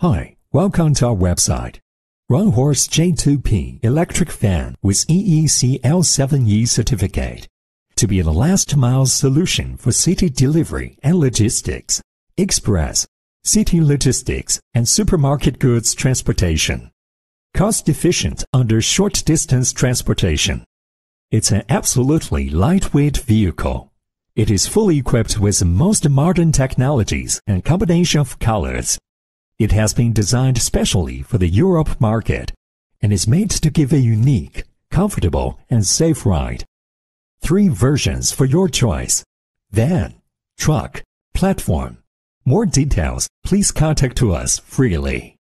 Hi, welcome to our website. Run Horse J2P electric fan with EEC L7E certificate to be the last mile solution for city delivery and logistics, express, city logistics, and supermarket goods transportation. Cost efficient under short distance transportation. It's an absolutely lightweight vehicle. It is fully equipped with most modern technologies and combination of colors it has been designed specially for the Europe market and is made to give a unique, comfortable, and safe ride. Three versions for your choice. Van, truck, platform. More details, please contact to us freely.